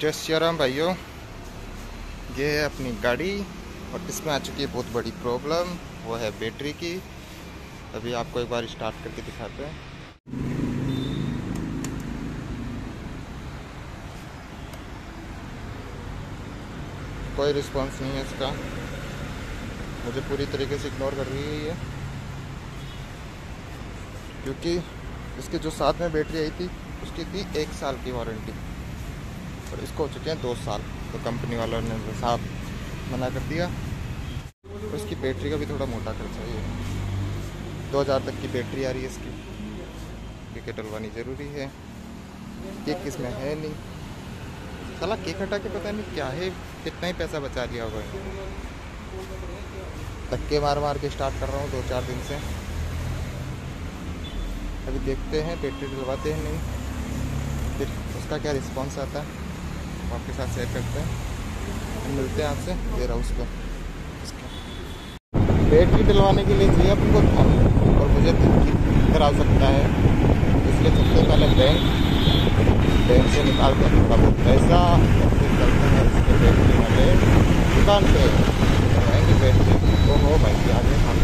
जय श्री राम भाइयों। ये है अपनी गाड़ी और इसमें आ चुकी है बहुत बड़ी प्रॉब्लम, वो है बैटरी की। अभी आपको एक बार स्टार्ट करके दिखाते हैं। कोई रिस्पांस नहीं है इसका। मुझे पूरी तरीके से इग्नोर कर रही है ये। क्योंकि इसके जो साथ में बैटरी आई थी, उसकी थी एक साल की वारंटी। और इसको हो चुके हैं दो साल। तो कंपनी वालों ने साफ़ मना कर दिया। और इसकी बैटरी का भी थोड़ा मोटा खर्चा है। दो हज़ार तक की बैटरी आ रही है इसकी। क्योंकि डलवानी ज़रूरी है। केक इसमें है नहीं? सला केक हटा के पता नहीं क्या है। कितना ही पैसा बचा लिया होगा। धक्के मार मार के स्टार्ट कर रहा हूँ दो चार दिन से। अभी देखते हैं बैटरी डलवाते हैं नहीं। फिर उसका क्या रिस्पॉन्स आता? है आपके साथ शेयर करते हैं। मिलते हैं आपसे वेयर हाउस पर बैटरी डलवाने के लिए चाहिए आपको फ़ोन और मुझे करा सकता है। इसलिए सबसे पहले बैंक बैंक से निकाल कर बहुत पैसा फिर चलते हैं इसके बैटरी वाले दुकान पे बैटरी तो हो भाई आगे हम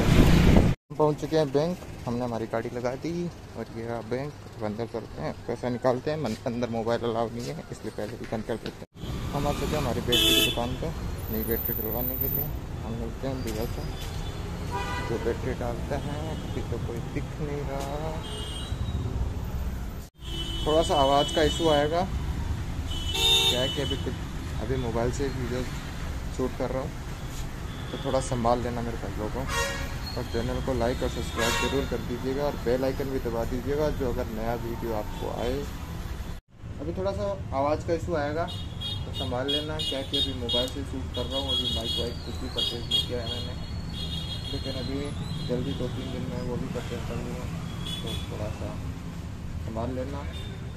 पहुँच चुके हैं बैंक। हमने हमारी गाड़ी लगा दी और ये रहा बैंक। अंदर चलते हैं, पैसा निकालते हैं, मन अंदर मोबाइल अलाउ नहीं है, इसलिए पहले भी बंद कर देते हैं। हम आ चुके हैं हमारी बैटरी की दुकान पे, नई बैटरी डलवाने के लिए। हम मिलते हैं भैया से जो बैटरी डालते हैं, अभी तो कोई दिख नहीं रहा। थोड़ा सा आवाज़ का इशू आएगा। क्या है कि अभी कुछ अभी मोबाइल से वीडियो शूट कर रहा हूँ। तो थोड़ा संभाल लेना मेरे भाई लोगों और चैनल को लाइक और सब्सक्राइब ज़रूर कर दीजिएगा और बेल आइकन भी दबा दीजिएगा जो अगर नया वीडियो आपको आए। अभी थोड़ा सा आवाज़ का इशू आएगा तो संभाल लेना। क्या कि अभी मोबाइल से शूट कर रहा हूँ, अभी माइक वाइक कुछ भी परचेज नहीं किया है मैंने। लेकिन अभी जल्दी दो तीन दिन में वो भी परचेज कर लूँगा। तो थोड़ा सा संभाल लेना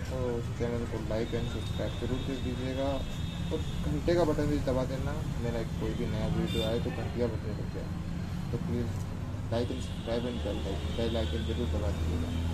तो चैनल को लाइक एंड सब्सक्राइब ज़रूर कर दीजिएगा। और घंटे का बटन भी दबा देना। मेरा कोई भी नया वीडियो आए तो घंटिया बटन लग तो please like and subscribe and bell icon ज़रूर दबा दीजिएगा।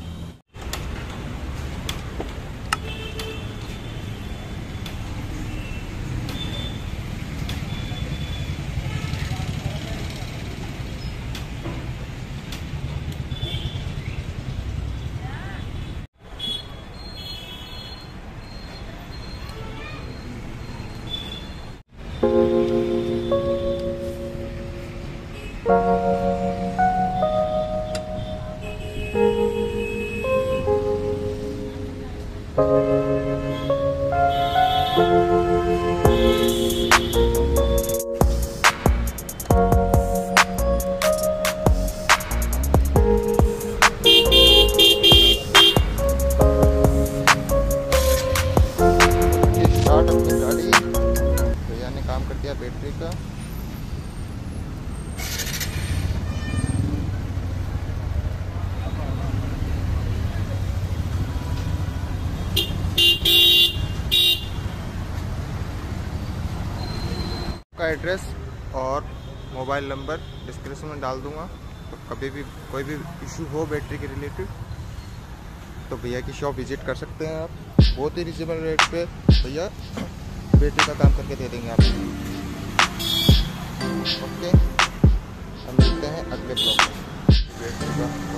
का एड्रेस और मोबाइल नंबर डिस्क्रिप्शन में डाल दूँगा। तो कभी भी कोई भी इशू हो बैटरी के रिलेटेड तो भैया की शॉप विज़िट कर सकते हैं आप। बहुत ही रिजनेबल रेट पे भैया बैटरी का काम करके दे देंगे आपको ओके, हम मिलते हैं अगले ब्लॉग में।